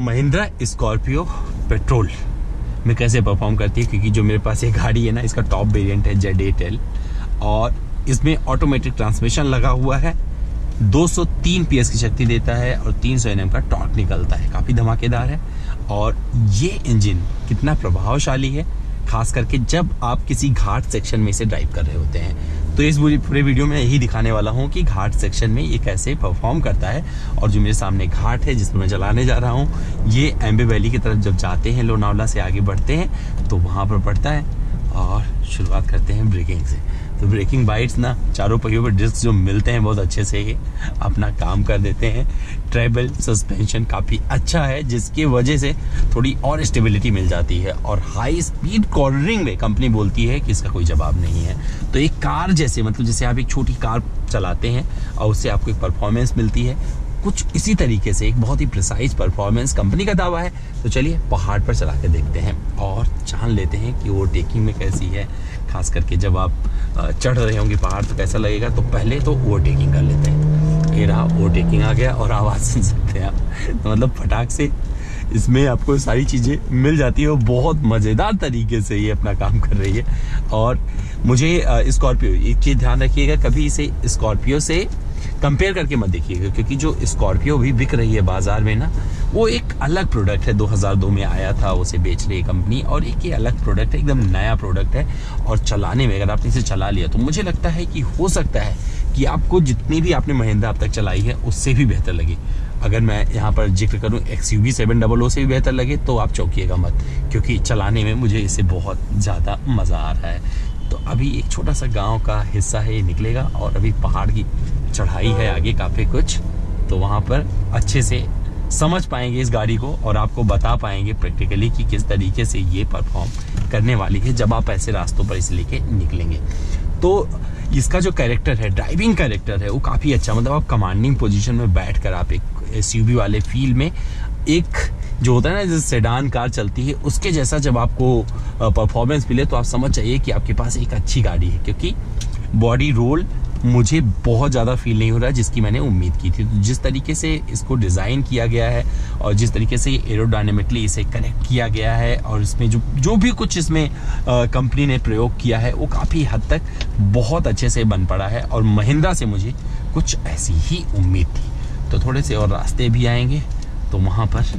Mahindra Scorpio petrol. में कैसे perform करती है? क्योंकि जो मेरे पास ये गाड़ी है ना, इसका टॉप वेरिएंट है जेड एट और इसमें ऑटोमेटिक ट्रांसमिशन लगा हुआ है। 203 पीएस की शक्ति देता है और 300 सौ का टॉर्क निकलता है। काफ़ी धमाकेदार है। और ये इंजन कितना प्रभावशाली है, खास करके जब आप किसी घाट सेक्शन में इसे ड्राइव कर रहे होते हैं। तो इस पूरे वीडियो में यही दिखाने वाला हूँ कि घाट सेक्शन में ये कैसे परफॉर्म करता है और जो मेरे सामने घाट है, जिसमें मैं चलाने जा रहा हूँ, ये एम्बे वैली की तरफ़ जब जाते हैं, लोनावला से आगे बढ़ते हैं तो वहाँ पर पड़ता है और शुरुआत करते हैं ब्रेकिंग से। तो ब्रेकिंग बाइट्स ना, चारों पहियों पर डिस्क जो मिलते हैं, बहुत अच्छे से अपना काम कर देते हैं। ट्रेबल सस्पेंशन काफ़ी अच्छा है, जिसकी वजह से थोड़ी और स्टेबिलिटी मिल जाती है और हाई स्पीड कॉर्नरिंग में कंपनी बोलती है कि इसका कोई जवाब नहीं है। तो एक कार जैसे मतलब जैसे आप एक छोटी कार चलाते हैं और उससे आपको एक परफॉर्मेंस मिलती है, कुछ इसी तरीके से एक बहुत ही प्रिसाइज परफॉर्मेंस कंपनी का दावा है। तो चलिए पहाड़ पर चला के देखते हैं और जान लेते हैं कि ओवरटेकिंग में कैसी है, खास करके जब आप चढ़ रहे होंगे पहाड़ तो कैसा लगेगा? तो पहले तो ओवरटेकिंग कर लेते हैं। ये रहा ओवरटेकिंग आ गया और आवाज़ सुन सकते हैं आप। तो मतलब फटाक से इसमें आपको सारी चीज़ें मिल जाती है और बहुत मज़ेदार तरीके से ये अपना काम कर रही है। और मुझे स्कॉर्पियो एक चीज़ ध्यान रखिएगा, कभी इसे स्कॉर्पियो से कंपेयर करके मत देखिएगा, क्योंकि जो स्कॉर्पियो भी बिक रही है बाज़ार में ना, वो एक अलग प्रोडक्ट है। 2002 में आया था, उसे बेच रही कंपनी और एक ये अलग प्रोडक्ट है, एकदम नया प्रोडक्ट है, और चलाने में, अगर आपने इसे चला लिया तो मुझे लगता है कि हो सकता है कि आपको जितनी भी आपने महिंद्रा अब तक चलाई है, उससे भी बेहतर लगे। अगर मैं यहाँ पर ज़िक्र करूँ X U V seven double O से भी बेहतर लगे तो आप चौंकिएगा मत, क्योंकि चलाने में मुझे इसे बहुत ज़्यादा मज़ा आ रहा है। तो अभी एक छोटा सा गाँव का हिस्सा है, ये निकलेगा, और अभी पहाड़ की चढ़ाई है आगे काफ़ी कुछ तो वहाँ पर अच्छे से समझ पाएँगे इस गाड़ी को और आपको बता पाएँगे प्रैक्टिकली कि किस तरीके से ये परफॉर्म करने वाली है जब आप ऐसे रास्तों पर इसे लेके निकलेंगे। तो इसका जो कैरेक्टर है ड्राइविंग कैरेक्टर है, वो काफ़ी अच्छा मतलब आप कमांडिंग पोजीशन में बैठ कर आप एक एसयूवी वाले फ़ील्ड में एक जो होता है ना, जैसे सेडान कार चलती है, उसके जैसा जब आपको परफॉर्मेंस मिले तो आप समझ जाइए कि आपके पास एक अच्छी गाड़ी है, क्योंकि बॉडी रोल मुझे बहुत ज़्यादा फील नहीं हो रहा जिसकी मैंने उम्मीद की थी। तो जिस तरीके से इसको डिज़ाइन किया गया है और जिस तरीके से एरोडायनेमिकली इसे कनेक्ट किया गया है और इसमें जो जो भी कुछ इसमें कंपनी ने प्रयोग किया है, वो काफ़ी हद तक बहुत अच्छे से बन पड़ा है और महिंद्रा से मुझे कुछ ऐसी ही उम्मीद थी। तो थोड़े से और रास्ते भी आएँगे तो वहाँ पर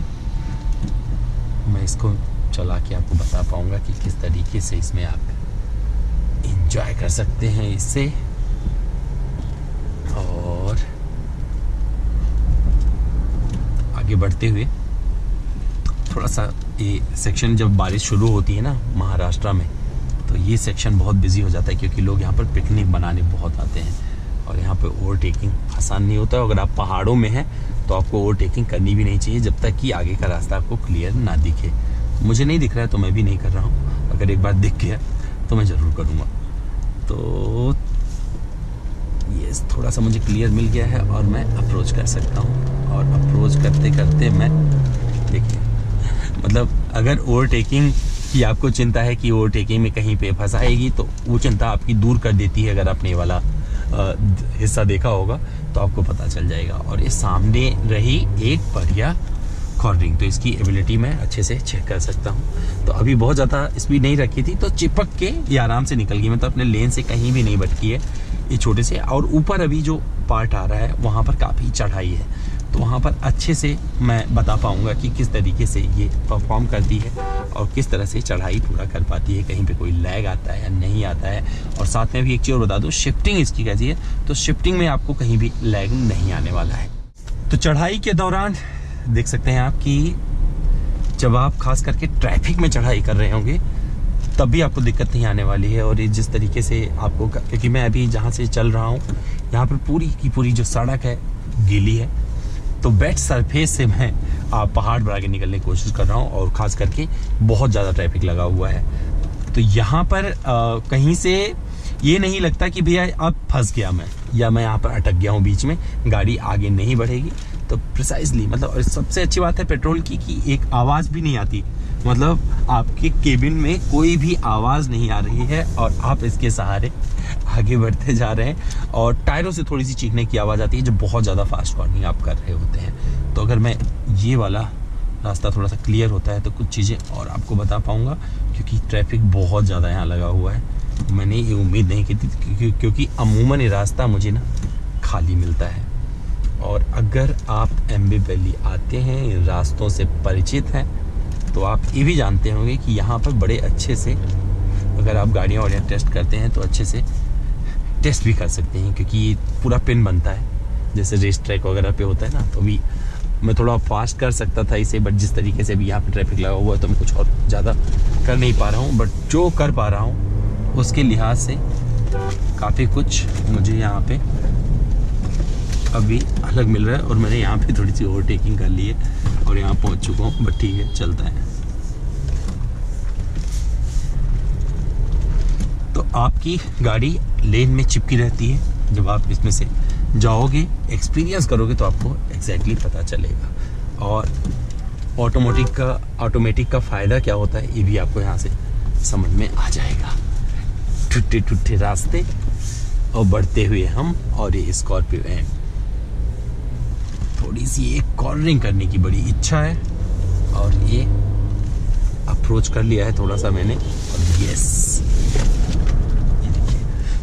मैं इसको चला के आपको बता पाऊँगा कि किस तरीके से इसमें आप इंजॉय कर सकते हैं इससे और आगे बढ़ते हुए, थोड़ा सा ये सेक्शन जब बारिश शुरू होती है ना महाराष्ट्र में तो ये सेक्शन बहुत बिज़ी हो जाता है क्योंकि लोग यहाँ पर पिकनिक बनाने बहुत आते हैं और यहाँ पर ओवरटेकिंग आसान नहीं होता है। अगर आप पहाड़ों में हैं तो आपको ओवरटेकिंग करनी भी नहीं चाहिए जब तक कि आगे का रास्ता आपको क्लियर ना दिखे। मुझे नहीं दिख रहा है तो मैं भी नहीं कर रहा हूँ। अगर एक बार दिख गया तो मैं ज़रूर करूँगा। तो ये थोड़ा सा मुझे क्लियर मिल गया है और मैं अप्रोच कर सकता हूँ। और अप्रोच करते करते मैं देखिए मतलब अगर ओवरटेकिंग की आपको चिंता है कि ओवरटेकिंग में कहीं पे फंसाएगी तो वो चिंता आपकी दूर कर देती है अगर आपने वाला हिस्सा देखा होगा तो आपको पता चल जाएगा। और ये सामने रही एक बढ़िया कॉर्नरिंग तो इसकी एबिलिटी मैं अच्छे से चेक कर सकता हूँ। तो अभी बहुत ज़्यादा स्पीड नहीं रखी थी तो चिपक के ये आराम से निकल गई। मतलब अपने लेन से कहीं भी नहीं भटकी है। ये छोटे से, और ऊपर अभी जो पार्ट आ रहा है, वहाँ पर काफ़ी चढ़ाई है। तो वहाँ पर अच्छे से मैं बता पाऊँगा कि किस तरीके से ये परफॉर्म करती है और किस तरह से चढ़ाई पूरा कर पाती है, कहीं पे कोई लैग आता है या नहीं आता है। और साथ में भी एक चीज़ और बता दूँ शिफ्टिंग इसकी कैसी है तो शिफ्टिंग में आपको कहीं भी लैग नहीं आने वाला है। तो चढ़ाई के दौरान देख सकते हैं आप कि जब आप खास करके ट्रैफ़िक में चढ़ाई कर रहे होंगे तब भी आपको दिक्कत नहीं आने वाली है और ये जिस तरीके से आपको क्योंकि मैं अभी जहाँ से चल रहा हूँ यहाँ पर पूरी की पूरी जो सड़क है गीली है। तो बेट सरफेस से मैं आप पहाड़ पर आगे निकलने की कोशिश कर रहा हूँ और ख़ास करके बहुत ज़्यादा ट्रैफ़िक लगा हुआ है। तो यहाँ पर आ, कहीं से ये नहीं लगता कि भैया अब फंस गया मैं या मैं यहाँ पर अटक गया हूँ बीच में गाड़ी आगे नहीं बढ़ेगी। तो प्रिसाइजली मतलब और सबसे अच्छी बात है पेट्रोल की कि एक आवाज़ भी नहीं आती। मतलब आपके केबिन में कोई भी आवाज़ नहीं आ रही है और आप इसके सहारे आगे बढ़ते जा रहे हैं और टायरों से थोड़ी सी चीखने की आवाज़ आती है जो बहुत ज़्यादा फास्ट वार्निंग आप कर रहे होते हैं। तो अगर मैं ये वाला रास्ता थोड़ा सा क्लियर होता है तो कुछ चीज़ें और आपको बता पाऊँगा, क्योंकि ट्रैफ़िक बहुत ज़्यादा यहाँ लगा हुआ है। मैंने ये उम्मीद नहीं की थी क्योंकि अमूमन ये रास्ता मुझे ना खाली मिलता है। और अगर आप एम वैली आते हैं इन रास्तों से परिचित हैं तो आप ये भी जानते होंगे कि यहाँ पर बड़े अच्छे से अगर आप गाड़ियाँ वाड़ियाँ टेस्ट करते हैं तो अच्छे से टेस्ट भी कर सकते हैं, क्योंकि ये पूरा पिन बनता है। जैसे रेस ट्रैक वगैरह पे होता है ना तो भी मैं थोड़ा फास्ट कर सकता था इसे, बट जिस तरीके से भी यहाँ पर ट्रैफ़िक लगा हुआ है तो मैं कुछ और ज़्यादा कर नहीं पा रहा हूँ। बट जो कर पा रहा हूँ, उसके लिहाज से काफ़ी कुछ मुझे यहाँ पे अभी अलग मिल रहा है और मैंने यहाँ पे थोड़ी सी ओवरटेकिंग कर ली है। और यहाँ पहुँच चुका हूँ बट ठीक है, चलता है। तो आपकी गाड़ी लेन में चिपकी रहती है। जब आप इसमें से जाओगे एक्सपीरियंस करोगे तो आपको एग्जैक्टली exactly पता चलेगा। और ऑटोमेटिक का ऑटोमेटिक का फ़ायदा क्या होता है, ये भी आपको यहाँ से समझ में आ जाएगा। टुट्टे टुट्टे रास्ते, और बढ़ते हुए हम और ये स्कॉर्पियो एम थोड़ी सी एक कॉर्नरिंग करने की बड़ी इच्छा है। और ये अप्रोच कर लिया है थोड़ा सा मैंने। और यस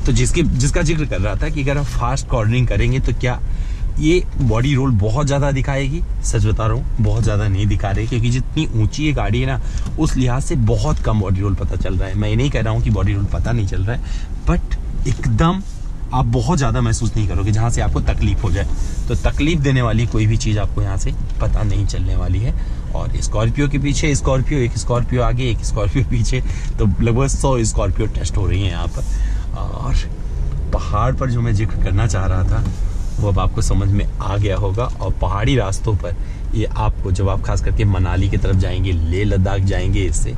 तो जिसके, जिसका ज़िक्र कर रहा था कि अगर हम फास्ट कॉर्नरिंग करेंगे तो क्या ये बॉडी रोल बहुत ज़्यादा दिखाएगी? सच बता रहा हूँ, बहुत ज़्यादा नहीं दिखा रही। क्योंकि जितनी ऊँची ये गाड़ी है ना, उस लिहाज से बहुत कम बॉडी रोल पता चल रहा है। मैं ये नहीं कह रहा हूँ कि बॉडी रोल पता नहीं चल रहा है बट एकदम आप बहुत ज़्यादा महसूस नहीं करोगे जहाँ से आपको तकलीफ़ हो जाए। तो तकलीफ़ देने वाली कोई भी चीज़ आपको यहाँ से पता नहीं चलने वाली है। और स्कॉर्पियो के पीछे स्कॉर्पियो, एक स्कॉर्पियो आगे, एक स्कॉर्पियो पीछे। तो लगभग सौ स्कॉर्पियो टेस्ट हो रही हैं यहाँ पर। और पहाड़ पर जो मैं ज़िक्र करना चाह रहा था, वो अब आपको समझ में आ गया होगा। और पहाड़ी रास्तों पर ये आपको जब आप खास करके मनाली की तरफ़ जाएँगे, लेह लद्दाख जाएँगे इससे,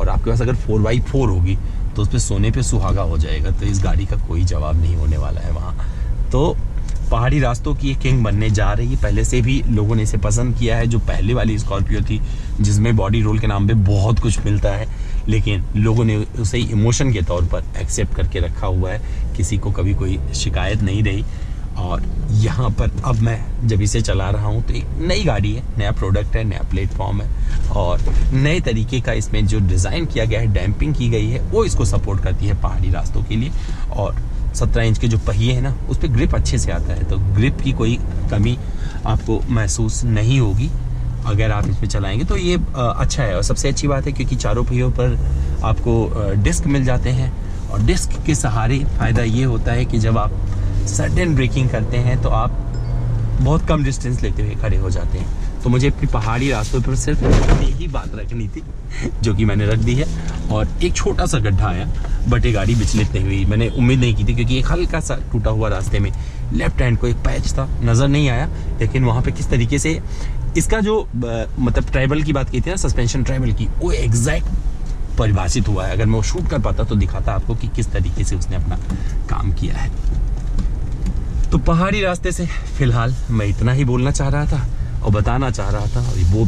और आपके पास अगर फोर बाई फोर होगी तो उस पर सोने पे सुहागा हो जाएगा तो इस गाड़ी का कोई जवाब नहीं होने वाला है वहाँ। तो पहाड़ी रास्तों की ये किंग बनने जा रही है। पहले से भी लोगों ने इसे पसंद किया है, जो पहले वाली स्कॉर्पियो थी, जिसमें बॉडी रोल के नाम पे बहुत कुछ मिलता है। लेकिन लोगों ने उसे इमोशन के तौर पर एक्सेप्ट करके रखा हुआ है। किसी को कभी कोई शिकायत नहीं रही। और यहाँ पर अब मैं जब इसे चला रहा हूँ तो एक नई गाड़ी है, नया प्रोडक्ट है, नया प्लेटफॉर्म है और नए तरीके का इसमें जो डिज़ाइन किया गया है डैम्पिंग की गई है, वो इसको सपोर्ट करती है पहाड़ी रास्तों के लिए और सत्रह इंच के जो पहिए हैं ना, उस पर ग्रिप अच्छे से आता है। तो ग्रिप की कोई कमी आपको महसूस नहीं होगी। अगर आप इसमें चलाएँगे तो ये अच्छा है और सबसे अच्छी बात है क्योंकि चारों पहियों पर आपको डिस्क मिल जाते हैं और डिस्क के सहारे फ़ायदा ये होता है कि जब आप सडन ब्रेकिंग करते हैं तो आप बहुत कम डिस्टेंस लेते हुए खड़े हो जाते हैं। तो मुझे अपनी पहाड़ी रास्तों पर सिर्फ़ एक ही बात रखनी थी, जो कि मैंने रख दी है, और एक छोटा सा गड्ढा आया, बट ये गाड़ी बिचलित नहीं हुई। मैंने उम्मीद नहीं की थी, क्योंकि एक हल्का सा टूटा हुआ रास्ते में लेफ़्ट हैंड को एक पैच था, नज़र नहीं आया, लेकिन वहाँ पे किस तरीके से इसका जो मतलब ट्राइबल की बात की थी ना सस्पेंशन ट्राइबल की, वो एग्जैक्ट परिभाषित हुआ है। अगर मैं वो शूट कर पाता तो दिखाता आपको कि किस तरीके से उसने अपना काम किया है। तो पहाड़ी रास्ते से फ़िलहाल मैं इतना ही बोलना चाह रहा था और बताना चाह रहा था। वो,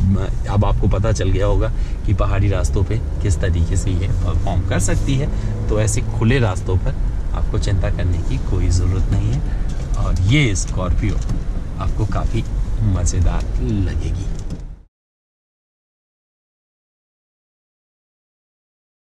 अब आपको पता चल गया होगा कि पहाड़ी रास्तों पे किस तरीके से ये परफॉर्म कर सकती है। तो ऐसे खुले रास्तों पर आपको चिंता करने की कोई ज़रूरत नहीं है। और ये स्कॉर्पियो आपको काफ़ी मज़ेदार लगेगी।